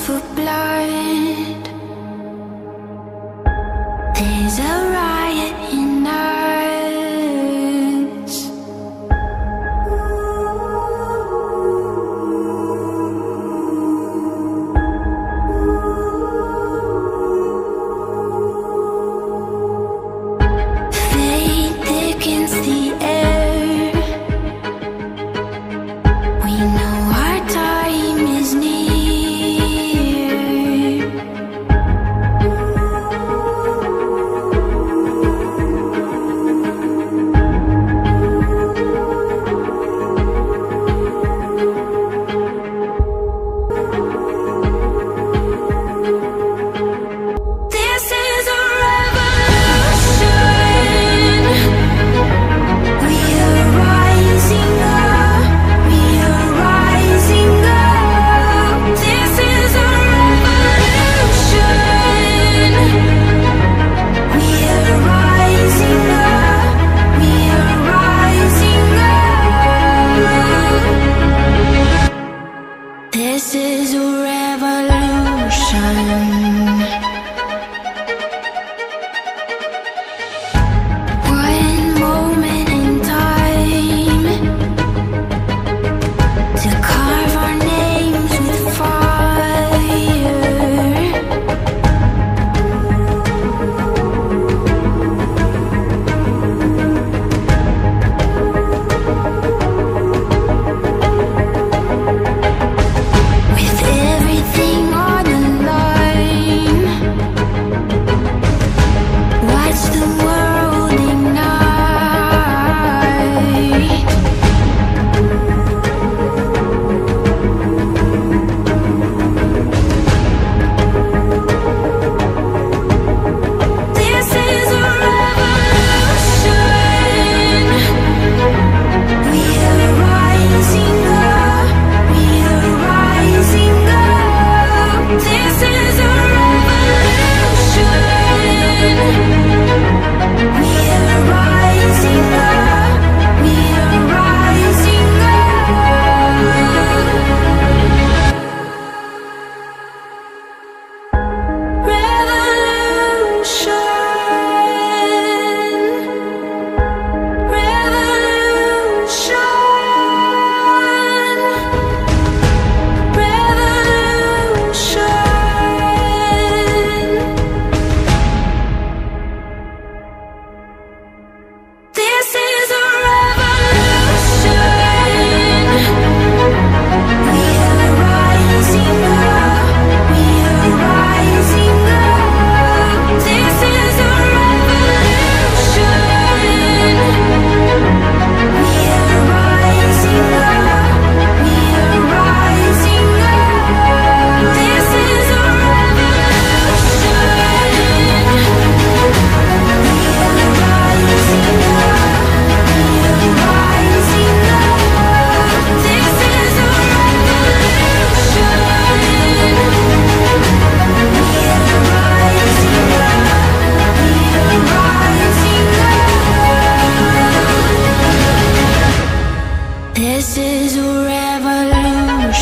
for blood. There's a This is a revolution. This is a revolution.